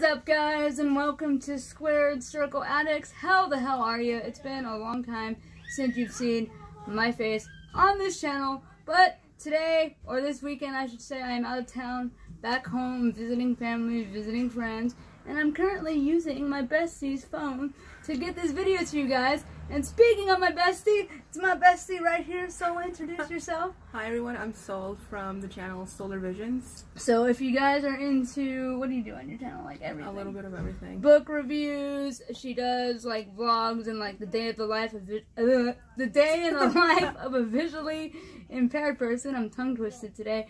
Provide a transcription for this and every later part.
is up, guys, and welcome to Squared Circle Addicts. How the hell are you? It's been a long time since you've seen my face on this channel, but today, or this weekend, I should say, I am out of town, back home, visiting family, visiting friends, and I'm currently using my bestie's phone to get this video to you guys. And speaking of my bestie, it's my bestie right here, so introduce yourself. Hi everyone, I'm Sol from the channel Solar Visions. So if you guys are into, what do you do on your channel? Like everything? A little bit of everything. Book reviews. She does like vlogs and like the day of the life of uh, the day in the life of a visually impaired person. I'm tongue twisted today.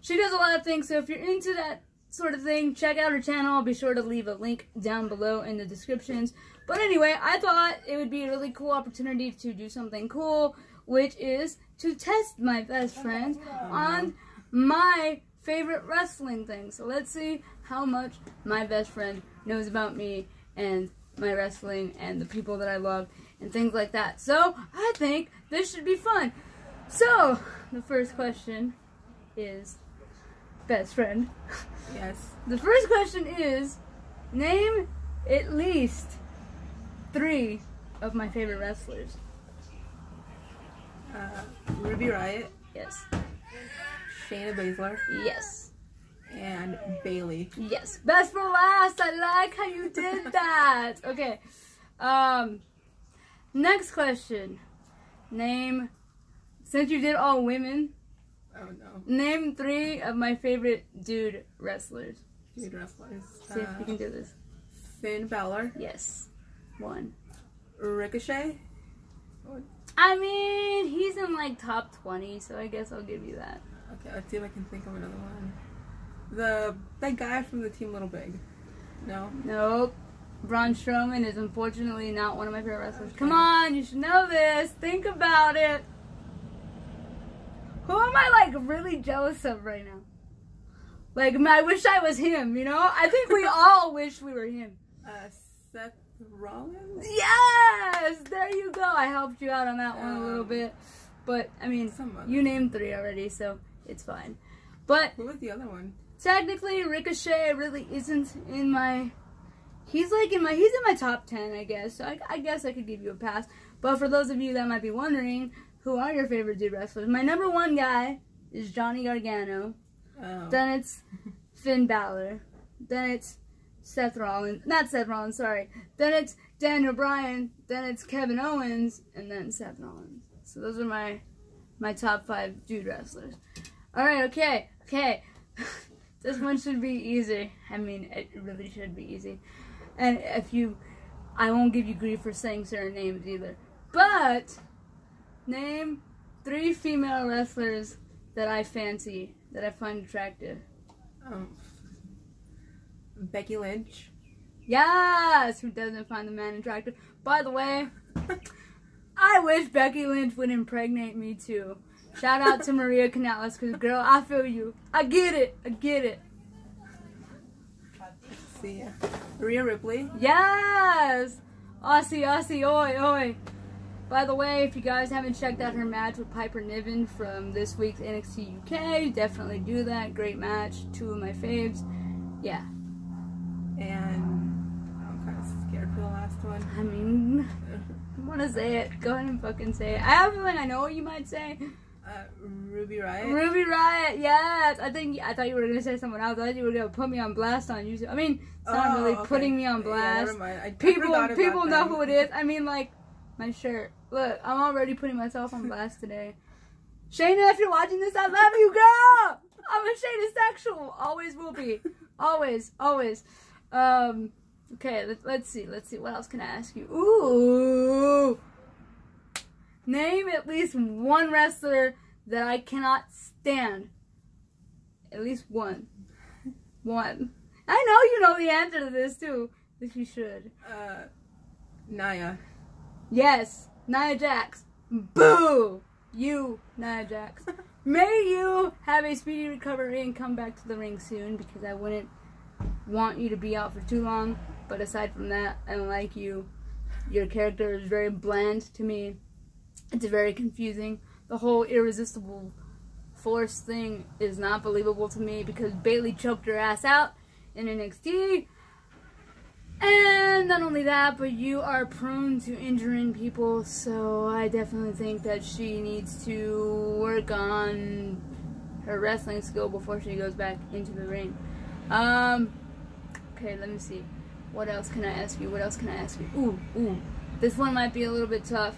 She does a lot of things. So if you're into that sort of thing, check out her channel. I'll be sure to leave a link down below in the descriptions. But anyway, I thought it would be a really cool opportunity to do something cool, which is to test my best friend on my favorite wrestling thing. So let's see how much my best friend knows about me and my wrestling and the people that I love and things like that. So I think this should be fun. So the first question is best friend. Yes. The first question is name at least three of my favorite wrestlers. Uh, Ruby Riott. Yes. Shayna Baszler, Yes. and Bayley. Yes. Best for last. I like how you did that. okay. Um next question. Name since you did all women, Oh no, name three of my favorite dude wrestlers. dude wrestlers. See if you can do this. Finn Balor, Yes. One. Ricochet, I mean, he's in like top 20, so I guess I'll give you that. Okay, let's see if I can think of another one. The that guy from the Team Little Big. No. Nope. Braun Strowman is unfortunately not one of my favorite wrestlers. Come on, you should know this. Think about it. Who am I like really jealous of right now? Like, I wish I was him, you know? I think we all wish we were him. Uh, Seth Rollins. Yes! There you go. I helped you out on that one a little Um, bit. But, I mean, you named three already, so it's fine. But Who was the other one? technically Ricochet really isn't in my he's like in my he's in my top 10 I guess so I, I guess I could give you a pass but for those of you that might be wondering who are your favorite dude wrestlers? My number one guy is Johnny Gargano. Oh. then it's Finn Balor. Then it's Seth Rollins. Not Seth Rollins sorry. Then it's Daniel Bryan. Then it's Kevin Owens. And then Seth Rollins. So those are my my top five dude wrestlers. All right okay okay. This one should be easy. I mean, it really should be easy. And if you, I won't give you grief for saying certain names either. But, name three female wrestlers that I fancy, that I find attractive. Um, Becky Lynch. Yes! Who doesn't find the man attractive? By the way, I wish Becky Lynch would impregnate me too. Shout out to Maria Kanellis, because girl, I feel you. I get it. I get it. See. Rhea Ripley. Yes! Aussie, Aussie, oi, oi. By the way, if you guys haven't checked out her match with Piper Niven from this week's NXT UK, definitely do that. Great match. Two of my faves. Yeah. And I'm kind of scared for the last one. I mean, I want to say it. Go ahead and fucking say it. I have a feeling I know what you might say. Uh, Ruby Riott. Ruby Riott, yes. I think I thought you were gonna say someone else. I thought you were gonna put me on blast on YouTube. I mean, it's not Oh, really okay. putting me on Yeah, blast. never mind. I- I people people know that. who it is. I mean, like my shirt. Look, I'm already putting myself on blast today. Shayna, if you're watching this, I love you, girl. I'm a Shayna sexual. Always will be. Always, always. Um. Okay, let, let's see. Let's see. What else can I ask you? Ooh. Name at least one wrestler that I cannot stand. At least one. One. I know you know the answer to this too. If you should. Uh, Naya. Yes, Nia Jax. Boo! You, Nia Jax. May you have a speedy recovery and come back to the ring soon because I wouldn't want you to be out for too long. But aside from that, I don't like you. Your character is very bland to me. It's very confusing. The whole irresistible force thing is not believable to me because Bayley choked her ass out in NXT. Not only that, but you are prone to injuring people, so I definitely think that she needs to work on her wrestling skill before she goes back into the ring. Um, okay, let me see. What else can I ask you? What else can I ask you? Ooh, ooh. This one might be a little bit tough.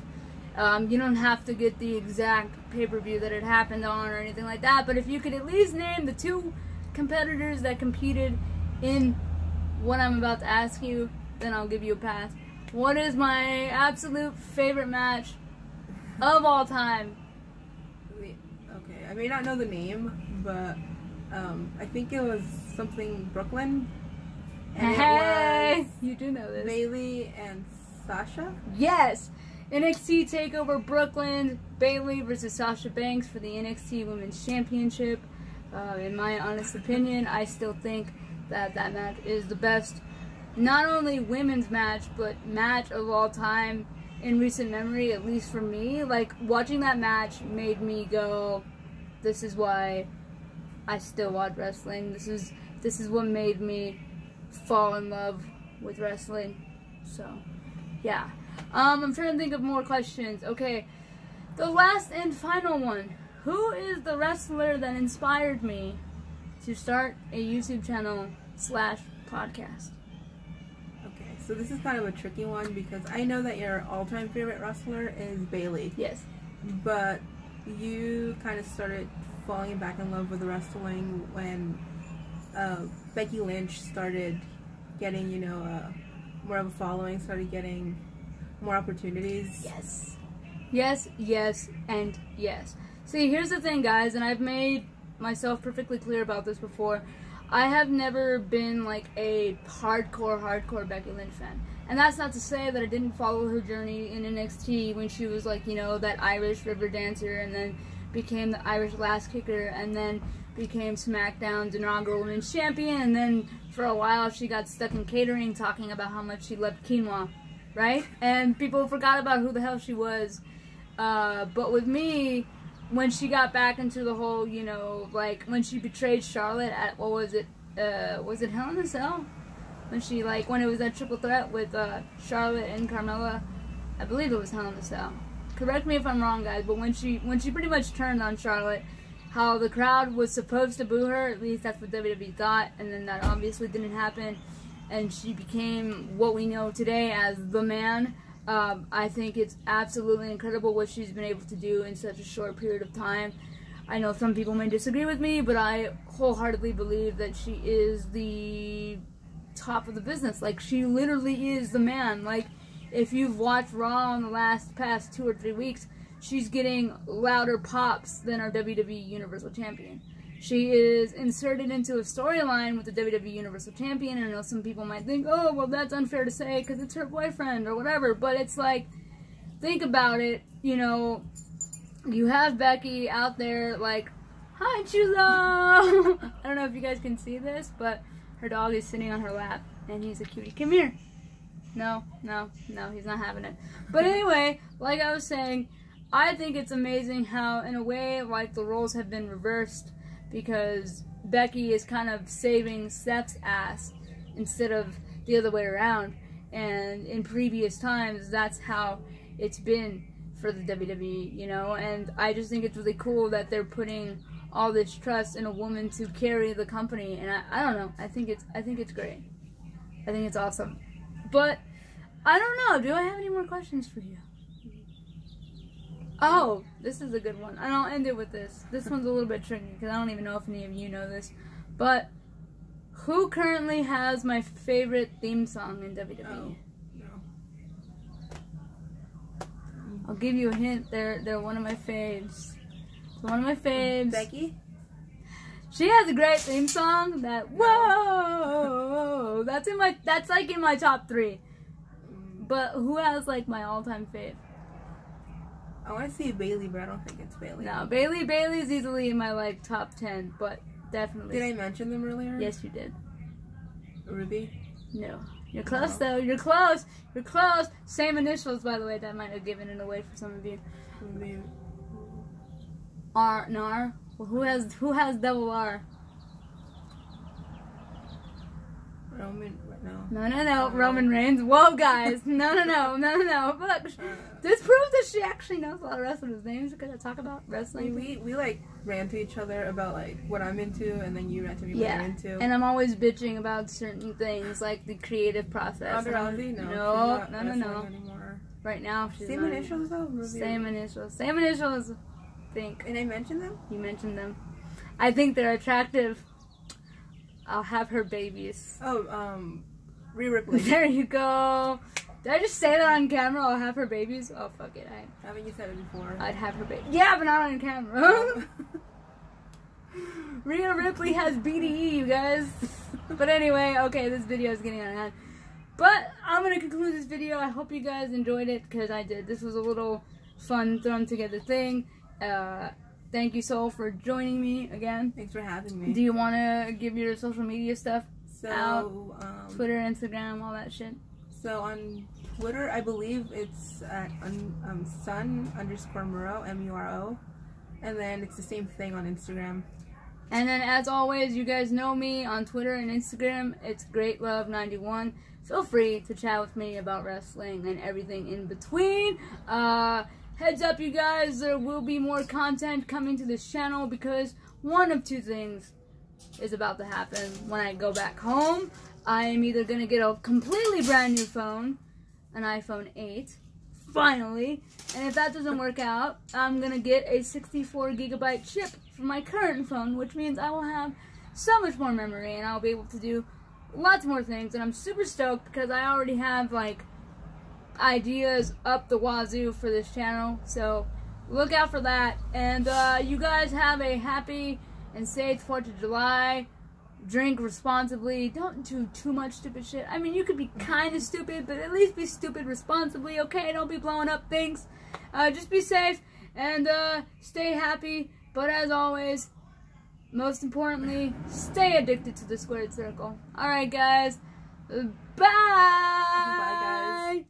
Um, you don't have to get the exact pay per view that it happened on or anything like that, but if you could at least name the two competitors that competed in what I'm about to ask you, then I'll give you a pass. What is my absolute favorite match of all time? Okay, I may not know the name, but um, I think it was something Brooklyn. And hey, you do know this. Bayley and Sasha. Yes! NXT TakeOver Brooklyn, Bayley versus Sasha Banks for the NXT Women's Championship. Uh, in my honest opinion, I still think that that match is the best, not only women's match, but match of all time in recent memory, at least for me. Like, watching that match made me go, this is why I still watch wrestling. This is, this is what made me fall in love with wrestling. So, yeah. Um, I'm trying to think of more questions. Okay, the last and final one. Who is the wrestler that inspired me to start a YouTube channel slash podcast? So this is kind of a tricky one because I know that your all-time favorite wrestler is Bayley, Yes. but you kind of started falling back in love with wrestling when uh, Becky Lynch started getting, you know, uh, more of a following, started getting more opportunities. Yes. Yes, yes, and yes. See, here's the thing, guys, and I've made myself perfectly clear about this before. I have never been like a hardcore, hardcore Becky Lynch fan. And that's not to say that I didn't follow her journey in NXT when she was like, you know, that Irish river dancer and then became the Irish Lass Kicker and then became SmackDown's inaugural women's champion and then for a while she got stuck in catering talking about how much she loved quinoa, right? And people forgot about who the hell she was. Uh, but with me, when she got back into the whole, you know, like when she betrayed Charlotte at what was it? Uh, was it Hell in a Cell? When she like when it was that triple threat with uh, Charlotte and Carmella, I believe it was Hell in a Cell. Correct me if I'm wrong, guys. But when she when she pretty much turned on Charlotte, how the crowd was supposed to boo her, at least that's what WWE thought, and then that obviously didn't happen, and she became what we know today as the man. Um, I think it's absolutely incredible what she's been able to do in such a short period of time. I know some people may disagree with me, but I wholeheartedly believe that she is the top of the business. Like she literally is the man. Like if you've watched Raw in the last past two or three weeks, she's getting louder pops than our WWE Universal Champion. She is inserted into a storyline with the WWE Universal Champion, and I know some people might think, oh, well, that's unfair to say because it's her boyfriend or whatever, but it's like, think about it, you know, you have Becky out there like, hi, Chulo! I don't know if you guys can see this, but her dog is sitting on her lap, and he's a cutie. Come here. No, no, no, he's not having it. But anyway, like I was saying, I think it's amazing how, in a way, like the roles have been reversed because Becky is kind of saving Seth's ass instead of the other way around. And in previous times, that's how it's been for the WWE, you know. And I just think it's really cool that they're putting all this trust in a woman to carry the company. And I, I don't know. I think it's I think it's great. I think it's awesome. But I don't know. Do I have any more questions for you? Oh, this is a good one. And I'll end it with this. This one's a little bit tricky because I don't even know if any of you know this. But who currently has my favorite theme song in WWE? Oh, no. I'll give you a hint. They're they're one of my faves. One of my faves. Becky? She has a great theme song. That whoa, that's in my that's like in my top three. But who has like my all-time fave? I want to see Bayley, but I don't think it's Bayley. No, Bayley. Bayley's easily in my like top ten, but definitely. Did I mention them earlier? Yes, you did. Ruby? No, you're close No. though. You're close. You're close. Same initials, by the way. That might have given it away for some of you. Ruby. R Nar. Well, who has who has double R? Roman, no. No, no, no. Roman Reigns. Whoa, guys. No, no, no. No, no, no. Look, this proves that she actually knows a lot of wrestlers' names because I talk about wrestling. we we like ran to each other about like what I'm into, and then you ran to me what Yeah, you're into. And I'm always bitching about certain things like the creative process. Ronda Rousey, no, no, no, no, no. Anymore. Right now, she's Same not. initials though. Review. Same initials. Same initials. Think And I mentioned them. you mentioned them. I think they're attractive. I'll have her babies. Oh, um, Rhea Ripley. There you go. Did I just say that on camera? I'll have her babies. Oh fuck it. I Haven't you said it before? I'd have her baby. Yeah, but not on camera. Rhea Ripley has BDE, you guys. But anyway, okay, this video is getting out of hand. But I'm gonna conclude this video. I hope you guys enjoyed it because I did. This was a little fun thrown together thing. Uh, thank you, Sol, for joining me again. Thanks for having me. Do you want to give your social media stuff? So, out? um, Twitter, Instagram, all that shit. So on Twitter, I believe it's at un, um, sun underscore muro m u r o, and then it's the same thing on Instagram. And then, as always, you guys know me on Twitter and Instagram. It's Great Love 91 Feel free to chat with me about wrestling and everything in between. Uh, heads up, you guys, there will be more content coming to this channel because one of two things is about to happen when I go back home. I am either going to get a completely brand new phone, an iPhone 8, finally. And if that doesn't work out, I'm gonna get a 64 gigabyte chip for my current phone, which means I will have so much more memory and I'll be able to do lots more things. And I'm super stoked because I already have like ideas up the wazoo for this channel. So look out for that. And uh, you guys have a happy and safe 4th of July. Drink responsibly. Don't do too much stupid shit. I mean, you could be kind of stupid, but at least be stupid responsibly, okay? Don't be blowing up things. Uh, just be safe and uh, stay happy. But as always, most importantly, stay addicted to the squared circle. Alright, guys. Bye! Bye, guys.